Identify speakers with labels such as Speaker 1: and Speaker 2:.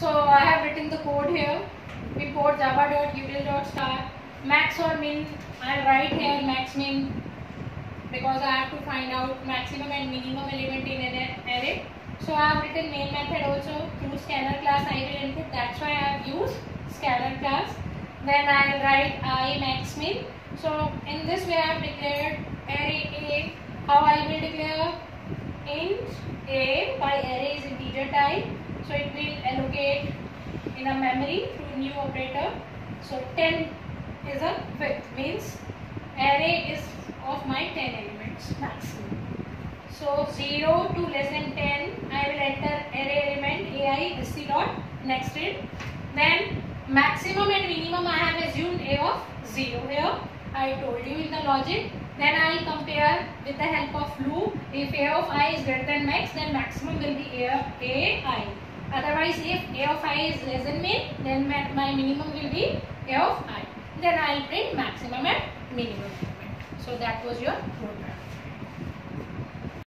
Speaker 1: So I have written the code here. Import java.util.star max or min. I'll write here max min because I have to find out maximum and minimum element in an array. So I have written main method also through scanner class I will input. That's why I have used scanner class. Then I will write i max min. So in this way I have declared array a. How I will declare int a by array is integer type. So it will allocate in a memory through new operator. So 10 is a width means array is of my 10 elements maximum. So 0 to less than 10 I will enter array element ai sc dot nextInt. Then maximum and minimum I have assumed a of 0 here. I told you in the logic. Then I will compare with the help of loop. If a of i is greater than max then maximum will be a of a i. Otherwise if a of i is less than min then my minimum will be a of i. Then I will print maximum and minimum. So that was your program.